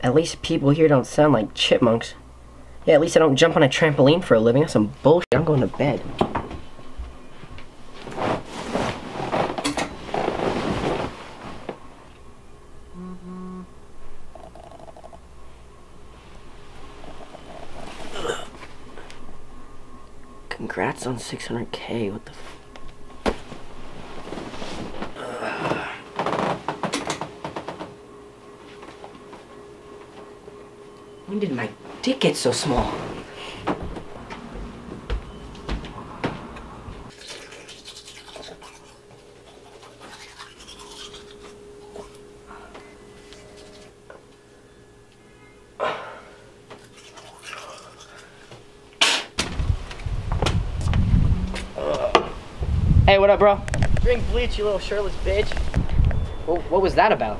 At least people here don't sound like chipmunks. Yeah, at least I don't jump on a trampoline for a living. That's some bullshit. I'm going to bed. Congrats on 600k. What the When did my get so small? Hey, what up, bro? Drink bleach, you little shirtless bitch. What, what was that about?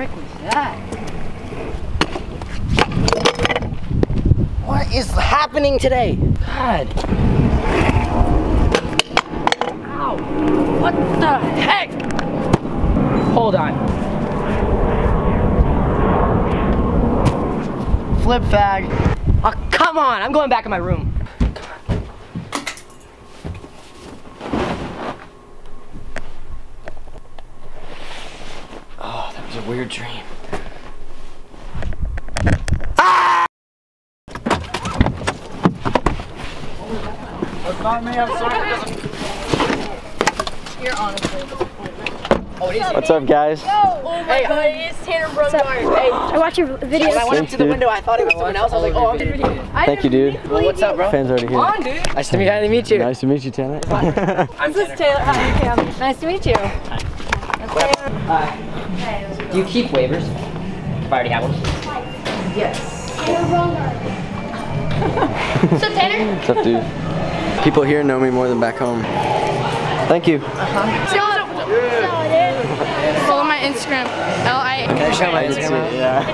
Frick was that? What is happening today? God. Ow. What the heck? Hold on. Flip fag. Oh, come on. I'm going back in my room. Was a weird dream. Not me, I'm. You're honestly a disappointment. Oh, it is. What's up, guys? Oh my god, it's Tanner Braungardt. Hey, I watch your videos. When I went up Thanks, to the window, I thought it was someone else. I was like, oh, I'm gonna video. Thank you, dude. Well, what's up, bro? Fans already here. on, dude. Nice to meet, nice to meet you. Nice to meet you, Tanner. I'm This is Taylor. Hi, Cam. Nice to meet you. Do you keep waivers? If I already have one. What's up, Tanner? What's up, dude? People here know me more than back home. Thank you. Uh-huh. Follow my Instagram. L I. Can I show my Instagram? Yeah.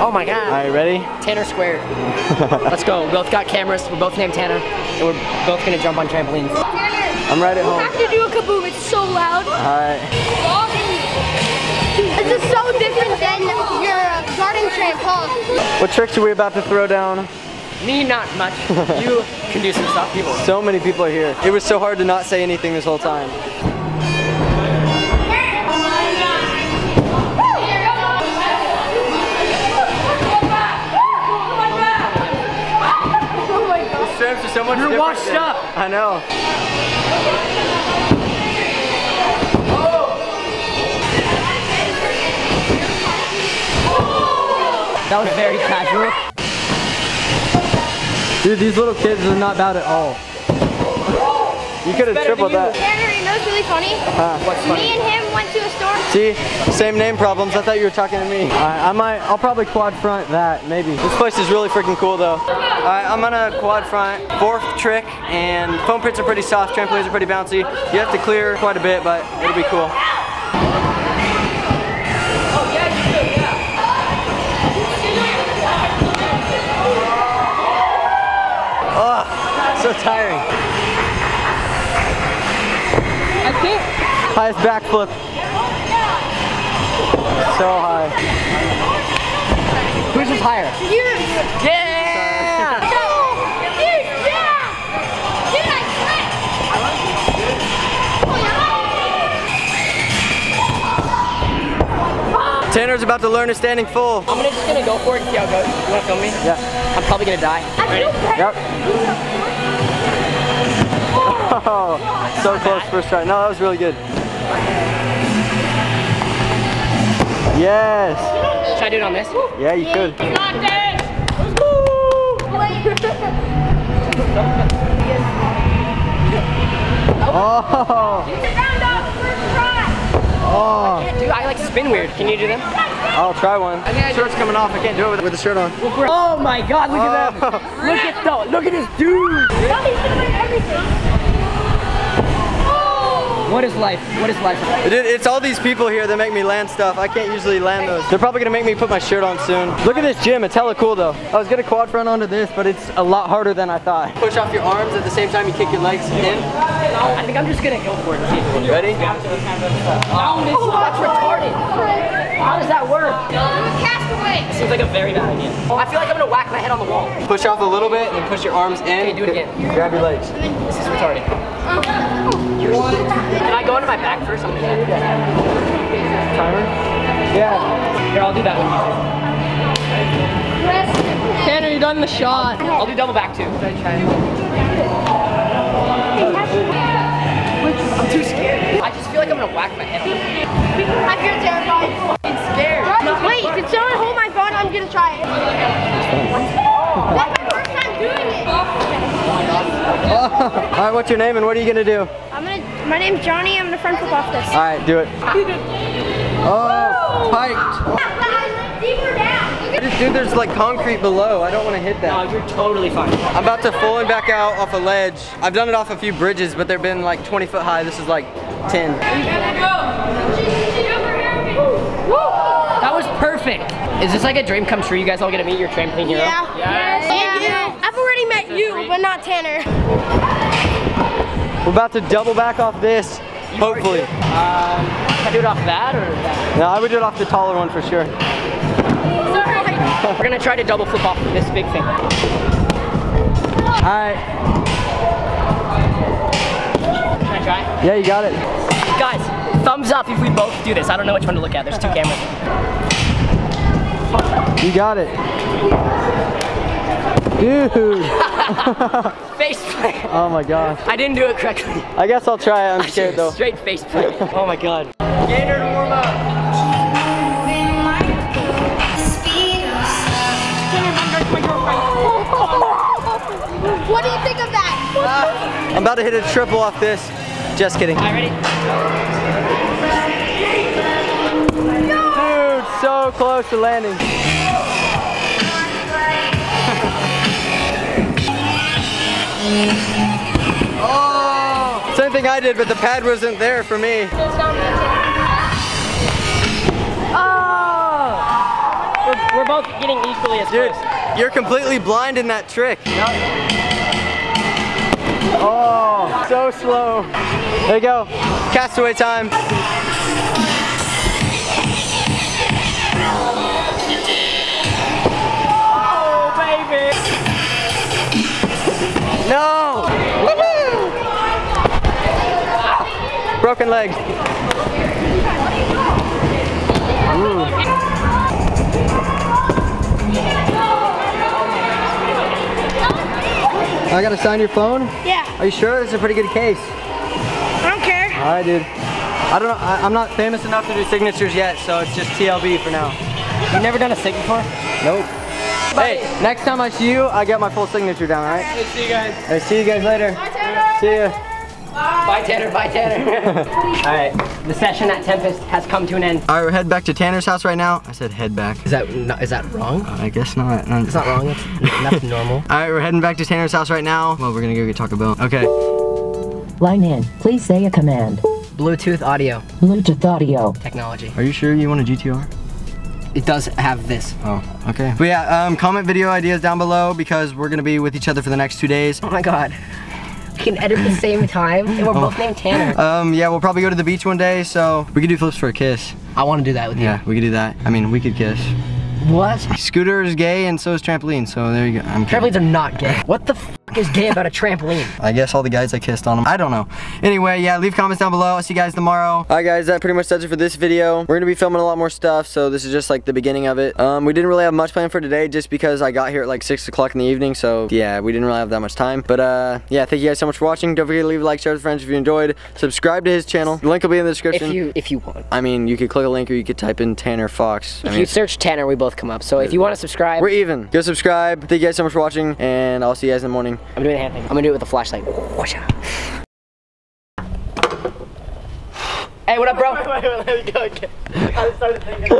Oh my god. All right, ready? Tanner Squared. Let's go. We both got cameras. We're both named Tanner. And we're both gonna jump on trampolines. I'm right at home. have to do a kaboom. It's so loud. All right. This is so different than your garden tramp, huh? What tricks are we about to throw down? Me, not much. you can do some stuff. People. So many people are here. It was so hard to not say anything this whole time. These tramps are so much You're different washed than- up. I know. That was very casual. Dude, these little kids are not bad at all. You could have tripled that. Tanner, you know what's really funny? What's Me and him went to a store. See, same name problems. I thought you were talking to me. Alright, I might, I'll probably quad front that, maybe. This place is really freaking cool though. Alright, I'm gonna quad front, fourth trick, and foam pits are pretty soft, trampolines are pretty bouncy. You have to clear quite a bit, but it'll be cool. Tiring. I think. Highest backflip. So high. Who's just higher? You. Yeah. Dude, yeah! Dude, I sweat! Tanner's about to learn a standing full. I'm gonna just gonna go for it and see how it goes. You wanna film me? Yeah. I'm probably gonna die. Ready? Yep. Oh, so close first try. No, that was really good. Yes. Should I do it on this? Yeah, you could. Got this! Oh. Round up, first try! Oh. Dude, I like spin weird. Can you do them? I'll try one. Shirt's coming off. I can't do it with, with the shirt on. Oh my god, look at that. Oh. Look at the, look at this dude. What is life? What is life? Dude, it's all these people here that make me land stuff. I can't usually land those. They're probably gonna make me put my shirt on soon. Look at this gym, it's hella cool though. I was gonna quad front onto this, but it's a lot harder than I thought. Push off your arms at the same time you kick your legs in. I think I'm just gonna go for it. You ready? Oh, that's retarded. How does that work? Castaway. Seems like a very bad idea. Oh, I feel like I'm gonna whack my head on the wall. Push off a little bit and push your arms in. Okay, do it again. Grab your legs. This is retarded. Oh. Can I go into my back first? I'm gonna do that. Timer? Yeah. Here, I'll do that one. you. Tanner, you done the shot. I'll do double back too. I'm too scared. I just feel like I'm gonna whack my head on. I feel terrified. I'm scared. Wait, can someone hold my phone? I'm gonna try it. That's my first time doing it. All right, what's your name and what are you gonna do? I'm gonna. My name's Johnny. I'm gonna front flip off this. All right, do it. Oh, piked. Deeper down. Dude, there's like concrete below. I don't want to hit that. No, that. you're totally fine. I'm about to fully back out off a ledge. I've done it off a few bridges, but they've been like 20 foot high. This is like 10. That was perfect. Is this like a dream come true? You guys all get to meet your trampoline hero? Yeah. Yes. And you. I've already met you, but not Tanner. We're about to double back off this, hopefully. Um, can I do it off that or that? No, I would do it off the taller one for sure. We're gonna try to double flip off this big thing. All right. Can I try? Yeah, you got it. Guys, thumbs up if we both do this. I don't know which one to look at. There's two cameras. You got it. Dude. Face plant. Oh my gosh. I didn't do it correctly. I guess I'll try it. I'm scared though. Straight face plant. Oh my god. Gainer to warm up. What do you think of that? I'm about to hit a triple off this. Just kidding. Alright, ready? Dude, so close to landing. Oh! Same thing I did, but the pad wasn't there for me. Oh. We're, we're both getting equally as Dude, close. you're completely blind in that trick. Oh, so slow. There you go. Castaway time. Broken leg. I gotta sign your phone? Yeah. Are you sure? This is a pretty good case. I don't care. All right, dude. I don't know. I, I'm not famous enough to do signatures yet, so it's just TLB for now. You've never done a sig before? Nope. Hey, next time I see you, I get my full signature down, all right? see you guys. Hey, see you guys later. See ya. Bye, Tanner. Bye, Tanner. Alright, the session at Tempest has come to an end. All right, we're heading back to Tanner's house right now. I said head back. Is that not, is that wrong? I guess not. No, It's not wrong. It's, that's normal. All right, we're heading back to Tanner's house right now. Well, we're gonna go get Taco Bell. Okay. Line in. Please say a command. Bluetooth audio Bluetooth audio. technology. Are you sure you want a GTR? It does have this. Oh, okay. But yeah, um, comment video ideas down below because we're gonna be with each other for the next two days. Oh my god. We can edit at the same time, and we're both named Tanner. Um, yeah, we'll probably go to the beach one day, so we could do flips for a kiss. I want to do that with you. Yeah, we could do that. I mean, we could kiss. What? Scooter is gay and so is trampoline, so there you go. I'm kidding. Trampolines are not gay. What the f is gay about a trampoline? I guess all the guys I kissed on them. I don't know. Anyway, yeah, leave comments down below. I'll see you guys tomorrow. All right, guys, that pretty much does it for this video. We're gonna be filming a lot more stuff, so this is just like the beginning of it. Um, we didn't really have much planned for today just because I got here at like 6 o'clock in the evening, so yeah, we didn't really have that much time. But uh, yeah, thank you guys so much for watching. Don't forget to leave a like, share with friends if you enjoyed. Subscribe to his channel. The link will be in the description. If you if you want. I mean, you could click a link or you could type in Tanner Fox. I If mean, you search Tanner, we both come up. So if you want to subscribe, we're even. Go subscribe. Thank you guys so much for watching, and I'll see you guys in the morning. I'm doing the hand thing. I'm gonna do it with a flashlight. Watch out! Hey, what up, bro? Wait, wait, wait, let me go again. I started thinking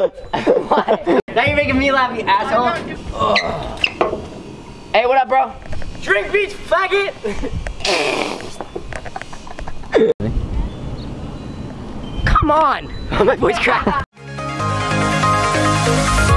What? Now you're making me laugh, you asshole. Ugh. hey, what up, bro? Drink beach, faggot! Come on! My voice cracked.